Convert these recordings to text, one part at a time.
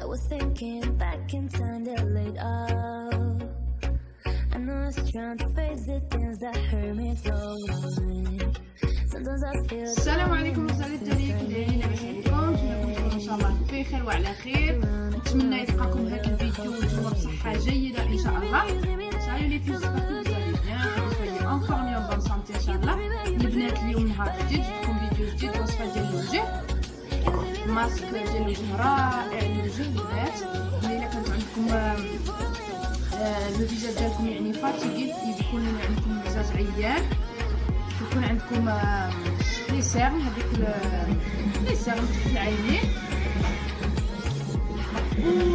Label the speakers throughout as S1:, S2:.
S1: I was thinking back in time that laid up. I know it's trying to face the things that hurt me so long. Sometimes I feel
S2: السلام عليكم التاريخ دايرين لاباس عليكم نتمنى إن شاء الله بخير وعلى خير. نتمنى يلقاكم هذا الفيديو وأنتم بصحه جيدة إن شاء الله. سالو لي bonne santé إن شاء الله. البنات اليوم نهار جديد فيديو جديد وصفه ديال الوجه ماسك ديال الوجه رائع للوجه البنات ملي إلا كانت عندكم آه، le visage ديالكم يعني fatigué يكون عندكم مزاج عيان. يكون عندكم آه، les cernes هذيك les cernes في العينين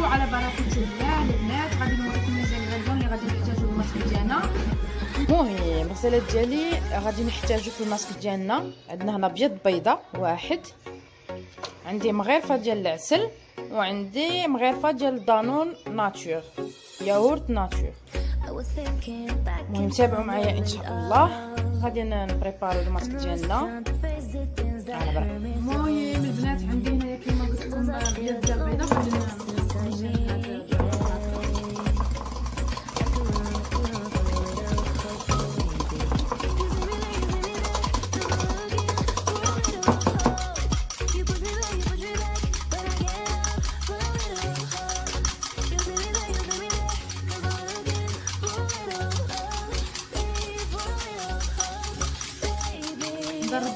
S2: وعلى بركة الله البنات غادي نوريكم les ingrédients اللي غادي نحتاجو الماسك ديالنا. المهم الغزالات ديالي غادي نحتاجو في الماسك ديالنا. عندنا هنا ابيض بيضة واحد. عندي مغرفة ديال العسل وعندي مغرفة ديال دانون
S1: nature yaourt nature.
S2: المهم تابعوا معايا إن شاء الله. غادي نبريبارو الماسك ديالنا. المهم البنات عندي هنايا كيما قلت لكم ابيض ديال البيضه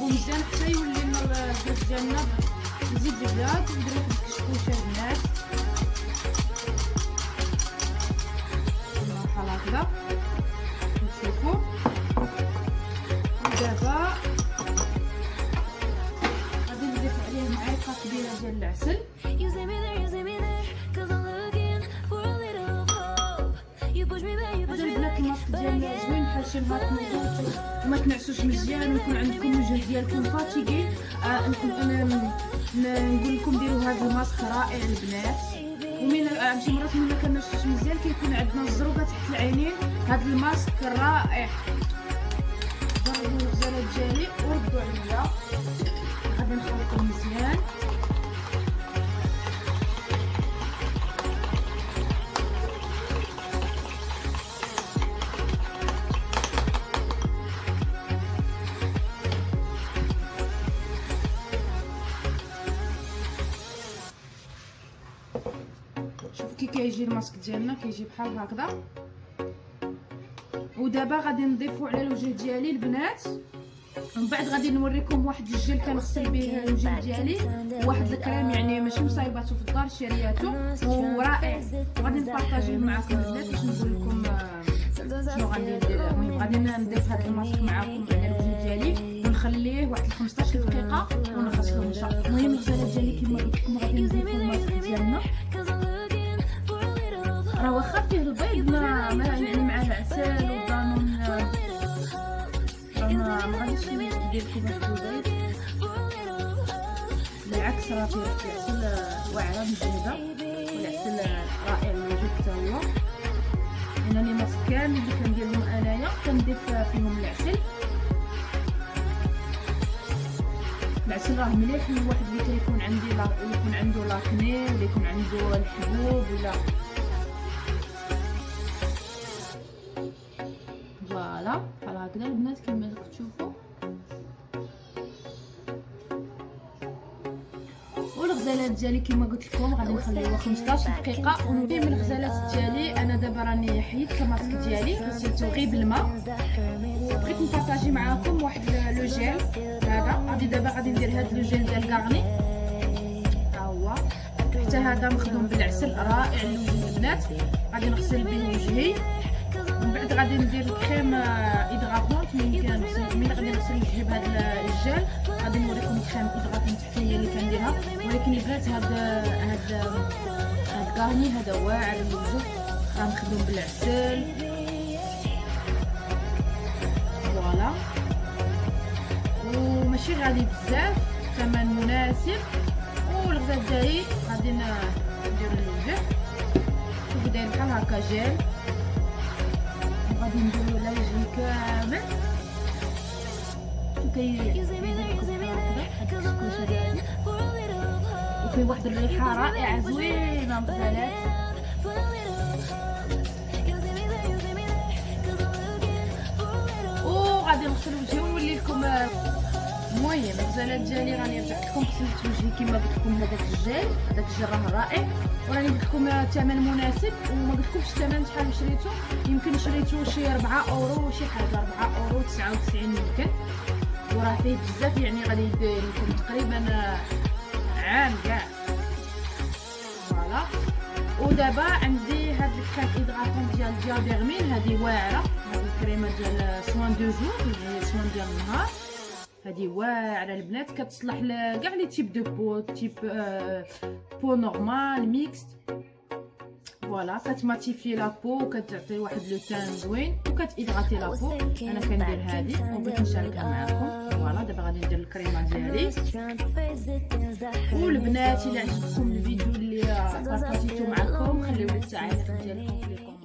S2: مزيان حتى يولي لنا البيض ديالنا. يزيد البيض نديرو واحد الكشكوشه البنات بحال هكذا نشوفو. ودابا غادي نضيف عليه معلقة كبيرة ديال العسل.
S1: Me
S2: البنات الماسك ديالنا زوين بحال شي نهار تنوضو وما تنعسوش مزيان ويكون عندكم الوجه ديالكم فاتيغي آه نقول لكم ديروا هذا الماسك رائع البنات. ومن آه، شي مرات ملي كنعسوش مزيان كيكون عندنا الزروقة تحت العينين. هذا الماسك رائع. جربوا الغزالات ديالي وردوا عليا. غادي نخلطو مزيان. كي كيجي الماسك ديالنا كيجي بحال هكذا. ودابا غادي نضيفو على الوجه ديالي البنات. ومن بعد غادي نوريكم واحد الجيل كنغسل به الوجه ديالي. واحد الكريم يعني ماشي مصايباتو في الدار شارياتو ورائع. وغادي نبارطاجيه معكم البنات باش نقول لكم آه، شنو غادي ندير. المهم غادي نضيف هذا الماسك معكم على الوجه ديالي. ونخليه واحد 15 دقيقة ونغسلو إن شاء الله. المهم الغزالات ديالي كما قلت لكم غادي نضيفو الماسك ديالنا. راه واخا فيه البيض ما, ما يعني مع العسل والدانون آه،. راه ما غاديش ندير هاد البيض بالعكس راه فيه العسل آه، واعره مزيدة والعسل رائع للوجه حتى هو أنا لي ماسك كامل اللي كنديرهم أنايا كنضيف فيهم العسل العسل راه مليح لواحد اللي كيكون عندي يكون عنده لاكني ولا يكون عنده الحبوب ولا هكذا البنات كما كتشوفوا والغزالات ديالي كما قلت لكم غادي نخليوها 15 دقيقة ونودي من الغزالات ديالي. أنا دابا راني حيدت الماسك ديالي غسلته غير بالماء بغيت نبارطاجي معاكم واحد لو جيل. هذا غادي دابا غادي ندير هذا لو جيل ديال كارني ها هو. حتى هذا مخدوم بالعسل رائع للوجه البنات غادي نغسل به وجهي. ومن بعد غادي ندير الكريم من من غادي نغسل وجهي بهذا الجيل غادي نوريكم الكريم ايدغابونت التحفيه اللي كنديرها ولكن البنات هاد هاد هاد كارني هذا واعر للوجه راه مخدوم بالعسل. فوالا. وماشي غالي بزاف. ثمن مناسب. والغزال ديالي غادي نديرو للوجه شوفوا داير بحال هكا جيل وغادي نديرو على وجهي كامل. كي فيه واحد الريحه رائعه زوينه غزالات
S1: For a little hug. You see me there, you see me there. Cause I'm looking for a little
S2: وغادي نغسل وجهي ونولي لكم آه، المهم الغزالات ديالي راني رجعت لكم غسلت وجهي كما قلت لكم هذاك الجل هذاك الجل راه رائع وراني قلت لكم آه، الثمن مناسب وما قلت لكمش الثمن شحال شريته يمكن شريته شي 4 اورو شي حاجة 4 اورو 99 يمكن وراه فيه بزاف يعني غادي يدير تقريبا آه، عام كاع. voilà. ودابا عندي هاد الكريم hydratante ديال Diadermine هذه واعرة. هذه الكريمة ديال soin de jour اللي soin ديال النهار. هذه واعرة. البنات كتصلح لكاع les types de peau type آه peau normale mixte. voilà كتماتيفي la peau وكتعطي واحد le teint زوين وكتيدغاتي la peau أنا كندير هذه وبغيت نشاركها معكم voilà دابا غادي ندير الكريمه ديالي والبنات إلى عجبكم الفيديو اللي بارطاجيتو معكم خليو لي التعاليق ديالكم